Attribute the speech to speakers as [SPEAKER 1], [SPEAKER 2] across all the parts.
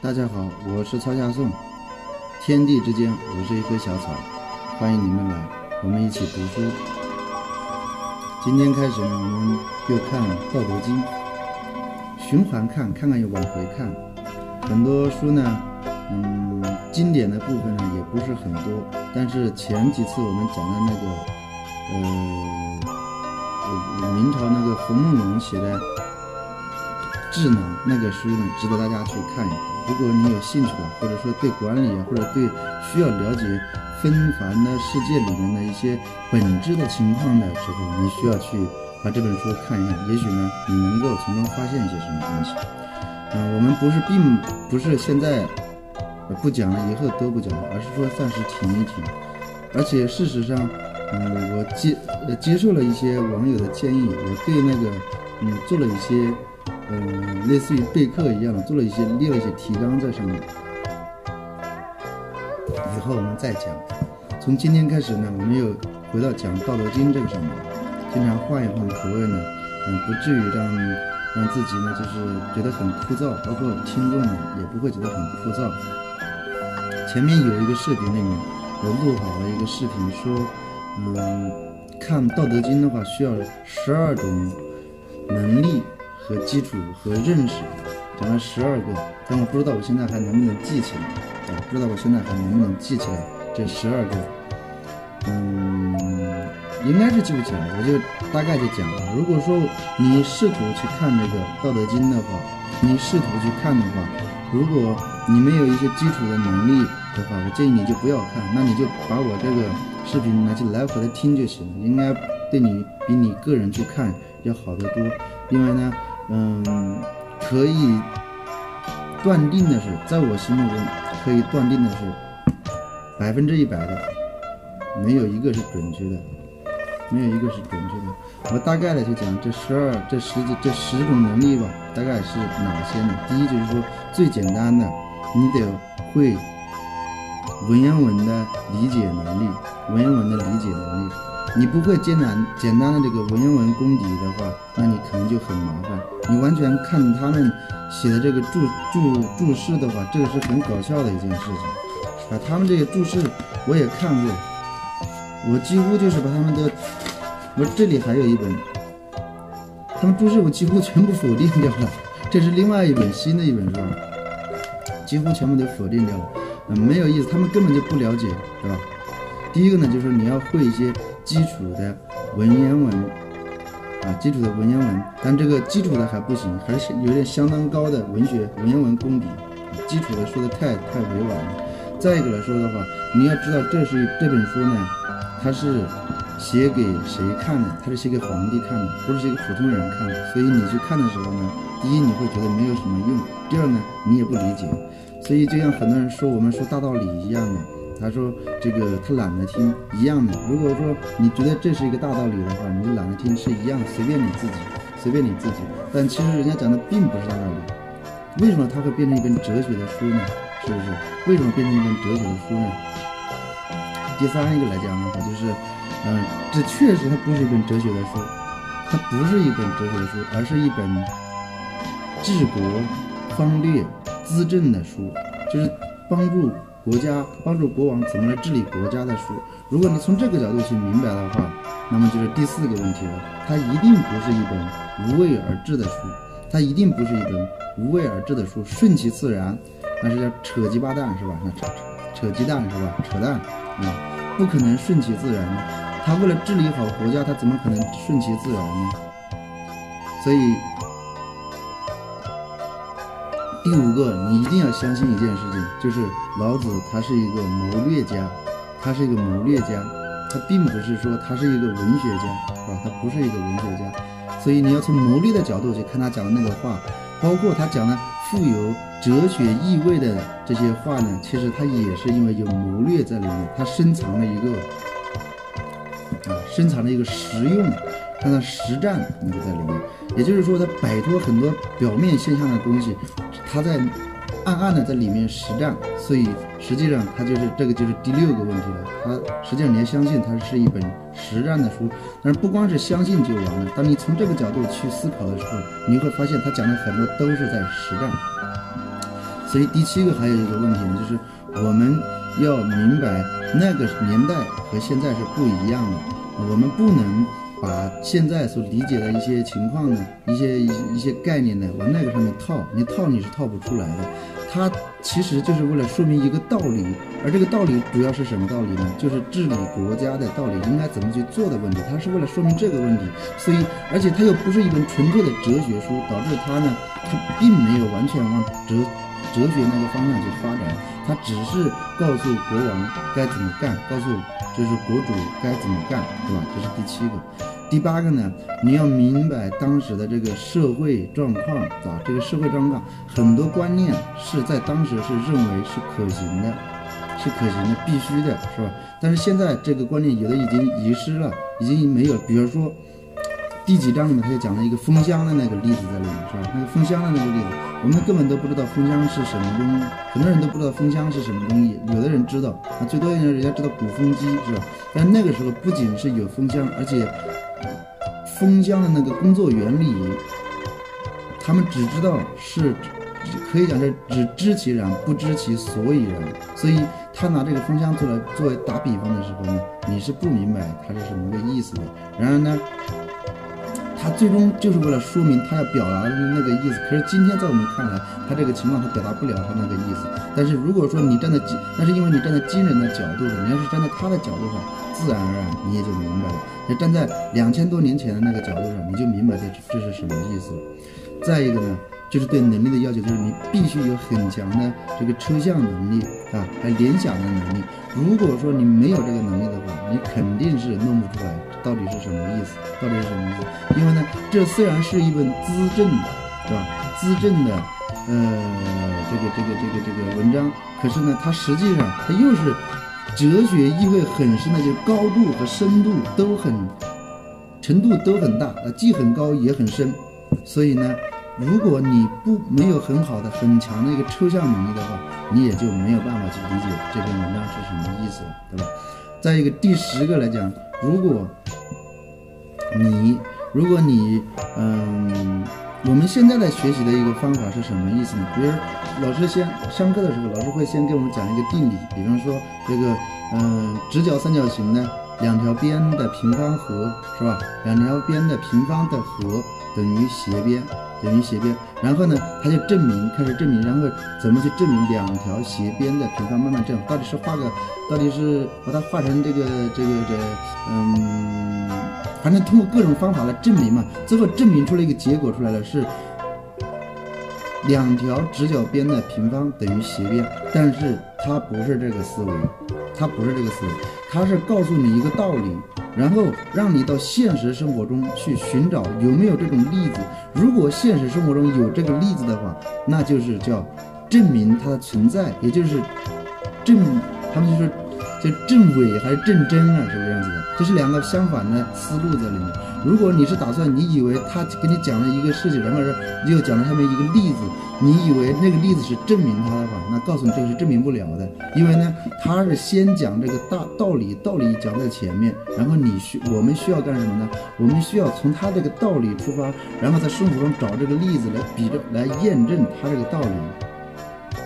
[SPEAKER 1] 大家好，我是曹家颂。天地之间，我是一棵小草，欢迎你们来，我们一起读书。今天开始呢，我们又看《道德经》，循环看，看看又往回看。很多书呢，嗯，经典的部分呢也不是很多，但是前几次我们讲的那个，呃，明朝那个冯梦龙写的。智囊那个书呢，值得大家去看一看。如果你有兴趣的，或者说对管理啊，或者对需要了解纷繁的世界里面的一些本质的情况的时候，你需要去把这本书看一看。也许呢，你能够从中发现一些什么东西。嗯，我们不是并不是现在不讲了，以后都不讲了，而是说暂时停一停。而且事实上，嗯，我接呃接受了一些网友的建议，我对那个嗯做了一些。嗯，类似于备课一样的，做了一些列了一些提纲在上面。以后我们再讲。从今天开始呢，我们又回到讲《道德经》这个上面，经常换一换口味呢，嗯，不至于让让自己呢就是觉得很枯燥，包括听众呢也不会觉得很枯燥。前面有一个视频里面，我录好了一个视频，说，嗯，看《道德经》的话需要十二种能力。和基础和认识，讲了十二个，但我不知道我现在还能不能记起来，啊，不知道我现在还能不能记起来这十二个，嗯，应该是记不起来，我就大概就讲了。如果说你试图去看这个《道德经》的话，你试图去看的话，如果你没有一些基础的能力的话，我建议你就不要看，那你就把我这个视频拿去来回的听就行了，应该对你比你个人去看要好得多，因为呢。嗯，可以断定的是，在我心目中可以断定的是百分之一百的，没有一个是准确的，没有一个是准确的。我大概的就讲这十二、这十几、这十种能力吧，大概是哪些呢？第一就是说最简单的，你得会文言文的理解能力，文言文的理解能力。你不会艰难简单的这个文言文功底的话，那你可能就很麻烦。你完全看他们写的这个注注注释的话，这个是很搞笑的一件事情。啊，他们这些注释我也看过，我几乎就是把他们的，我这里还有一本，他们注释我几乎全部否定掉了。这是另外一本新的一本书，几乎全部都否定掉了。嗯，没有意思，他们根本就不了解，对吧？第一个呢，就是你要会一些。基础的文言文啊，基础的文言文，但这个基础的还不行，还是有点相当高的文学文言文功底。基础的说的太太委婉了。再一个来说的话，你要知道这是这本书呢，它是写给谁看的？它是写给皇帝看的，不是写给普通人看的。所以你去看的时候呢，第一你会觉得没有什么用，第二呢你也不理解。所以就像很多人说我们说大道理一样的。他说：“这个他懒得听，一样的。如果说你觉得这是一个大道理的话，你就懒得听是一样，随便你自己，随便你自己。但其实人家讲的并不是大道理。为什么它会变成一本哲学的书呢？是不是？为什么变成一本哲学的书呢？第三一个来讲的话，就是，嗯，这确实它不是一本哲学的书，它不是一本哲学的书，而是一本治国方略资政的书，就是帮助。”国家帮助国王怎么来治理国家的书，如果你从这个角度去明白的话，那么就是第四个问题了。它一定不是一本无为而治的书，它一定不是一本无为而治的书，顺其自然，那是叫扯鸡巴蛋是吧？那扯扯扯鸡蛋是吧？扯蛋啊，不可能顺其自然的。他为了治理好国家，他怎么可能顺其自然呢？所以。第五个，你一定要相信一件事情，就是老子他是一个谋略家，他是一个谋略家，他并不是说他是一个文学家，是吧？他不是一个文学家，所以你要从谋略的角度去看他讲的那个话，包括他讲的富有哲学意味的这些话呢，其实他也是因为有谋略在里面，他深藏了一个啊，深藏了一个实用。看到实战那个在里面，也就是说，他摆脱很多表面现象的东西，他在暗暗的在里面实战，所以实际上他就是这个就是第六个问题了。他实际上你要相信它是一本实战的书，但是不光是相信就完了。当你从这个角度去思考的时候，你会发现他讲的很多都是在实战。所以第七个还有一个问题呢，就是我们要明白那个年代和现在是不一样的，我们不能把现在所理解的一些情况呢，一些一一些概念呢往那个上面套，你套你是套不出来的。它其实就是为了说明一个道理，而这个道理主要是什么道理呢？就是治理国家的道理，应该怎么去做的问题。它是为了说明这个问题，所以而且它又不是一本纯粹的哲学书，导致它呢，它并没有完全往哲哲学那个方向去发展，它只是告诉国王该怎么干，告诉就是国主该怎么干，对吧？这是第七个。第八个呢，你要明白当时的这个社会状况啊，这个社会状况很多观念是在当时是认为是可行的，是可行的，必须的，是吧？但是现在这个观念有的已经遗失了，已经没有。比如说第几章里面他就讲了一个封箱的那个例子在里面，是吧？那个封箱的那个例子，我们根本都不知道封箱是什么东西，很多人都不知道封箱是什么东西，有的人知道，啊，最多人人家知道鼓风机，是吧？但那个时候不仅是有封箱，而且。封箱的那个工作原理，他们只知道是，可以讲是只知其然，不知其所以然。所以他拿这个封箱出来作为打比方的时候呢，你是不明白它是什么个意思的。然而呢，他最终就是为了说明他要表达的那个意思。可是今天在我们看来，他这个情况他表达不了他那个意思。但是如果说你站在，那是因为你站在今人的角度上，你要是站在他的角度上，自然而然你也就明白了。那站在两千多年前的那个角度上，你就明白这这是什么意思。再一个呢，就是对能力的要求，就是你必须有很强的这个抽象能力啊，还联想的能力。如果说你没有这个能力的话，你肯定是弄不出来到底是什么意思，到底是什么意思。因为呢，这虽然是一本资政的，是吧？资政的，呃，这个这个这个这个文章，可是呢，它实际上它又是。哲学意味很深的，就是高度和深度都很，程度都很大啊，既很高也很深。所以呢，如果你不没有很好的、很强的一个抽象能力的话，你也就没有办法去理解这篇文章是什么意思了，对吧？再一个，第十个来讲，如果你，如果你，嗯。我们现在的学习的一个方法是什么意思呢？比如老师先上课的时候，老师会先给我们讲一个定理，比方说这个，嗯，直角三角形呢，两条边的平方和是吧？两条边的平方的和等于斜边，等于斜边。然后呢，他就证明，开始证明，然后怎么去证明两条斜边的平方慢慢证，到底是画个，到底是把它画成这个这个这，嗯。反正通过各种方法来证明嘛，最后证明出了一个结果出来了，是两条直角边的平方等于斜边。但是它不是这个思维，它不是这个思维，它是告诉你一个道理，然后让你到现实生活中去寻找有没有这种例子。如果现实生活中有这个例子的话，那就是叫证明它的存在，也就是证，他们就说。就正伪还是正真啊？是不是这样子的？这是两个相反的思路在里面。如果你是打算，你以为他给你讲了一个事情，然后是又讲了下面一个例子，你以为那个例子是证明他的话，那告诉你这个是证明不了的。因为呢，他是先讲这个大道理，道理讲在前面，然后你需我们需要干什么呢？我们需要从他这个道理出发，然后在生活中找这个例子来比着来验证他这个道理。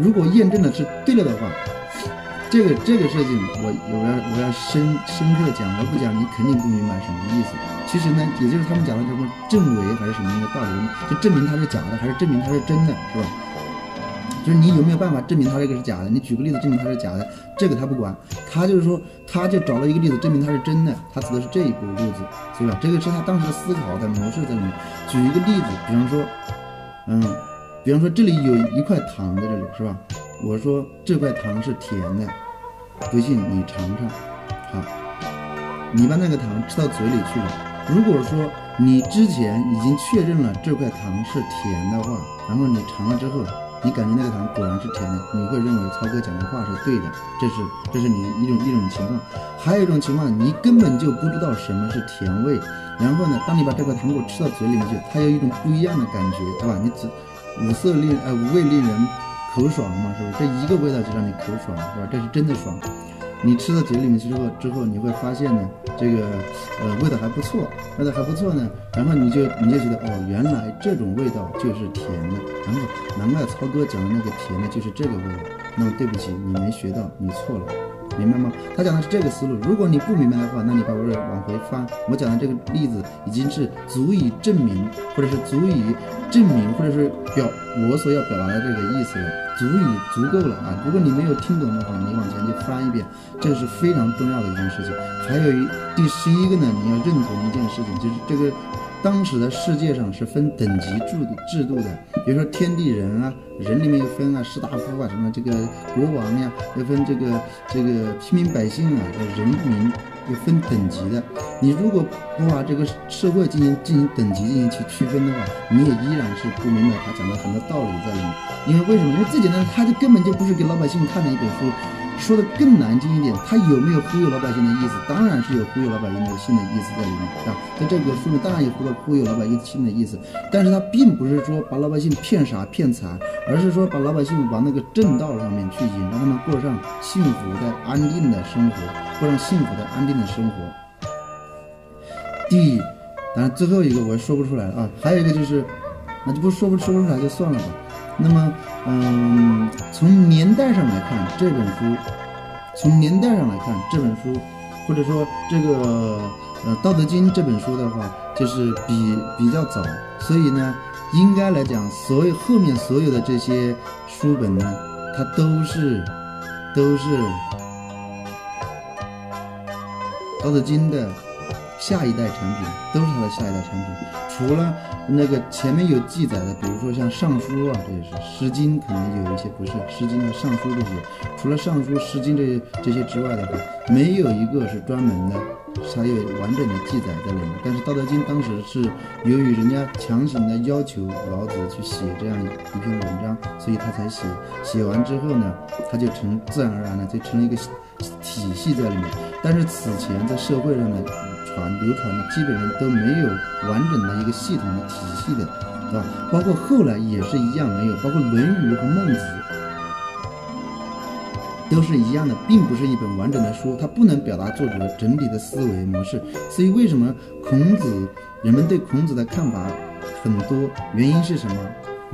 [SPEAKER 1] 如果验证的是对了的话。这个这个事情，我我要我要深深刻讲，我不讲你肯定不明白什么意思。其实呢，也就是他们讲的什么证伪还是什么一个道理，就证明它是假的，还是证明它是真的，是吧？就是你有没有办法证明它这个是假的？你举个例子证明它是假的，这个他不管，他就是说，他就找了一个例子证明它是真的，他指的是这一步路子，是吧？这个是他当时的思考的模式在里面。举一个例子，比方说，嗯，比方说这里有一块糖在这里，是吧？我说这块糖是甜的。不信你尝尝，好，你把那个糖吃到嘴里去了。如果说你之前已经确认了这块糖是甜的话，然后你尝了之后，你感觉那个糖果然是甜的，你会认为超哥讲的话是对的。这是这是你一种一种情况。还有一种情况，你根本就不知道什么是甜味。然后呢，当你把这块糖果吃到嘴里面去，它有一种不一样的感觉，对吧？你只五色令呃五味令人。口爽嘛，是不是？这一个味道就让你口爽，是吧？这是真的爽。你吃到嘴里面去之后，之后你会发现呢，这个呃味道还不错，味道还不错呢。然后你就你就觉得哦，原来这种味道就是甜的。然后难怪曹哥讲的那个甜的就是这个味道。那么对不起，你没学到，你错了。明白吗？他讲的是这个思路。如果你不明白的话，那你把我往回翻。我讲的这个例子已经是足以证明，或者是足以证明，或者是表我所要表达的这个意思了，足以足够了啊！如果你没有听懂的话，你往前去翻一遍，这是非常重要的一件事情。还有一第十一个呢，你要认同一件事情，就是这个。当时的世界上是分等级制度制度的，比如说天地人啊，人里面又分啊士大夫啊，什么这个国王呀，又分这个这个平民百姓啊，人民又分等级的。你如果不把这个社会进行进行等级进行去区分的话，你也依然是不明白他讲的很多道理在里面。因为为什么？因为最简单，他就根本就不是给老百姓看的一本书。说的更难听一点，他有没有忽悠老百姓的意思？当然是有忽悠老百姓的心的意思在里面啊，在这个书里当然有忽悠忽悠老百姓心的意思，但是他并不是说把老百姓骗傻骗惨，而是说把老百姓往那个正道上面去引，让他们过上幸福的、安定的生活，过上幸福的、安定的生活。第，当然最后一个我也说不出来啊，还有一个就是，那就不说不说不出来就算了吧。那么，嗯，从年代上来看，这本书，从年代上来看，这本书，或者说这个呃《道德经》这本书的话，就是比比较早，所以呢，应该来讲，所有后面所有的这些书本呢，它都是都是《道德经》的下一代产品，都是它的下一代产品。除了那个前面有记载的，比如说像《尚书》啊，这也是《诗经》，可能有一些不是《诗经》和《尚书》这些。除了《尚书》《诗经》这些这些之外的话，没有一个是专门的，它有完整的记载在里面。但是《道德经》当时是由于人家强行的要求老子去写这样一篇文章，所以他才写。写完之后呢，他就成自然而然的就成了一个体系在里面。但是此前在社会上呢。传流传的基本上都没有完整的一个系统的体系的，对吧？包括后来也是一样没有，包括《论语》和《孟子》都是一样的，并不是一本完整的书，它不能表达作者整体的思维模式。所以为什么孔子人们对孔子的看法很多？原因是什么？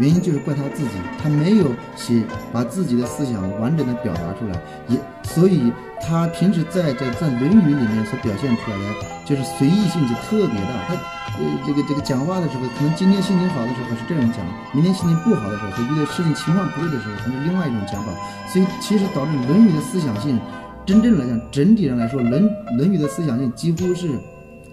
[SPEAKER 1] 原因就是怪他自己，他没有写把自己的思想完整的表达出来，也所以他平时在在在《论语》里面所表现出来的就是随意性就特别大。他呃这个这个讲话的时候，可能今天心情好的时候是这样讲，明天心情不好的时候，他遇到事情情况不对的时候，他是另外一种讲法。所以其实导致《论语》的思想性，真正来讲，整体上来说，《论论语》的思想性几乎是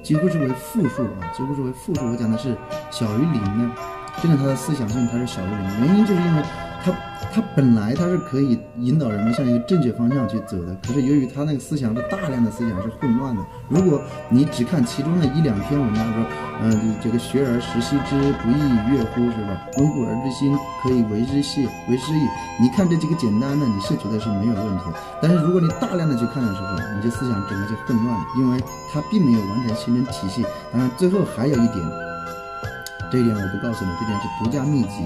[SPEAKER 1] 几乎是为负数啊，几乎是为负数。我讲的是小于零的。真的，他的思想性他是小于零，原因就是因为他他本来他是可以引导人们向一个正确方向去走的，可是由于他那个思想是大量的思想是混乱的。如果你只看其中的一两篇文章，说，嗯，这个学而时习之，不亦说乎，是吧？温故而知新，可以为之系为之矣。你看这几个简单的，你是觉得是没有问题。但是如果你大量的去看的时候，你这思想整个就混乱了，因为它并没有完全形成体系。当然，最后还有一点。这一点我不告诉你，这点是独家秘籍。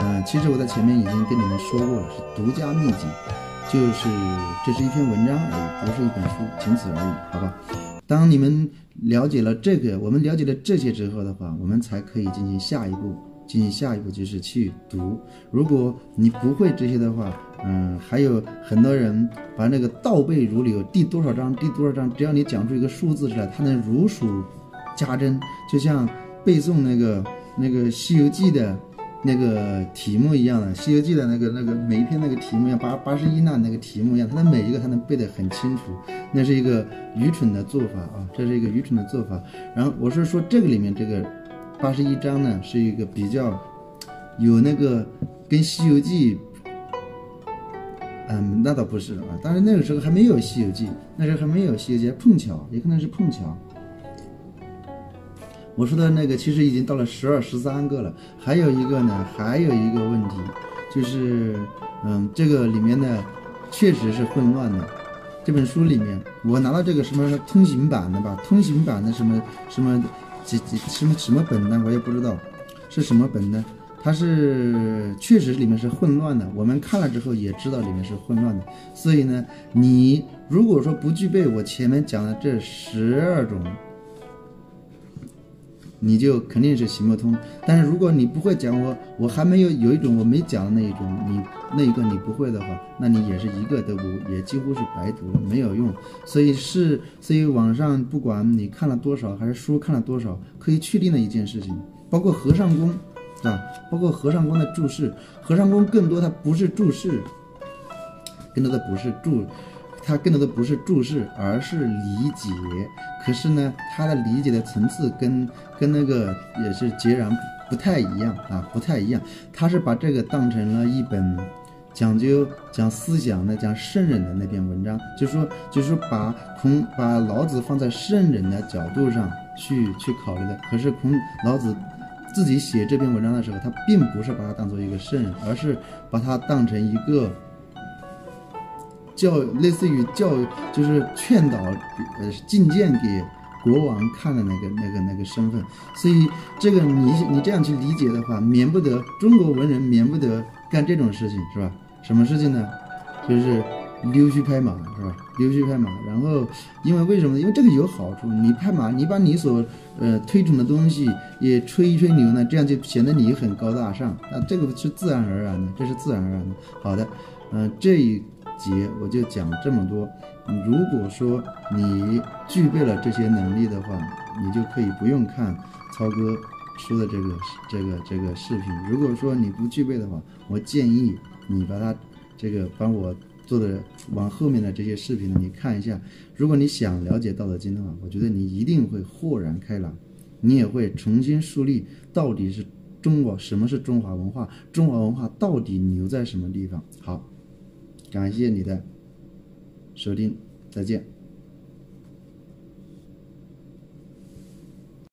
[SPEAKER 1] 嗯，其实我在前面已经跟你们说过了，是独家秘籍，就是这是一篇文章而已，不是一本书，仅此而已，好吧？当你们了解了这个，我们了解了这些之后的话，我们才可以进行下一步，进行下一步就是去读。如果你不会这些的话，嗯，还有很多人把那个倒背如流，第多少章，第多少章，只要你讲出一个数字出来，他能如数家珍，就像背诵那个。那个《西游记》的那个题目一样的，《西游记》的那个那个每一篇那个题目一样，八八十一难那个题目一样，它的每一个它能背得很清楚。那是一个愚蠢的做法啊，这是一个愚蠢的做法。然后我是说这个里面这个八十一章呢，是一个比较有那个跟《西游记》，嗯，那倒不是啊，当然那个时候还没有《西游记》，那时候还没有《西游记》，碰巧也可能是碰巧。我说的那个其实已经到了十二、十三个了，还有一个呢，还有一个问题，就是，嗯，这个里面呢，确实是混乱的。这本书里面，我拿到这个什么通行版的吧，通行版的什么什么几几什么什么本呢？我也不知道是什么本呢。它是确实里面是混乱的，我们看了之后也知道里面是混乱的。所以呢，你如果说不具备我前面讲的这十二种。你就肯定是行不通。但是如果你不会讲，我我还没有有一种我没讲的那一种，你那一个你不会的话，那你也是一个都不，也几乎是白读了，没有用。所以是，所以网上不管你看了多少，还是书看了多少，可以确定的一件事情，包括和尚宫，啊，包括和尚宫的注释，和尚宫更多它不是注释，更多的不是注。它更多的不是注释，而是理解。可是呢，它的理解的层次跟跟那个也是截然不太一样啊，不太一样。他是把这个当成了一本讲究讲思想的、讲圣人的那篇文章，就是说，就是说把孔把老子放在圣人的角度上去去考虑的。可是孔老子自己写这篇文章的时候，他并不是把它当做一个圣人，而是把它当成一个。教类似于教，就是劝导，呃，进谏给国王看的那个、那个、那个身份。所以这个你你这样去理解的话，免不得中国文人免不得干这种事情，是吧？什么事情呢？就是溜须拍马，是吧？溜须拍马。然后因为为什么？因为这个有好处，你拍马，你把你所呃推崇的东西也吹一吹牛呢，这样就显得你很高大上。那这个是自然而然的，这是自然而然的。好的，嗯，这一。节我就讲这么多。如果说你具备了这些能力的话，你就可以不用看超哥说的这个这个这个视频。如果说你不具备的话，我建议你把它这个帮我做的往后面的这些视频呢，你看一下。如果你想了解《道德经》的话，我觉得你一定会豁然开朗，你也会重新树立到底是中国什么是中华文化，中华文化到底牛在什么地方。好。感谢你的收听，再见。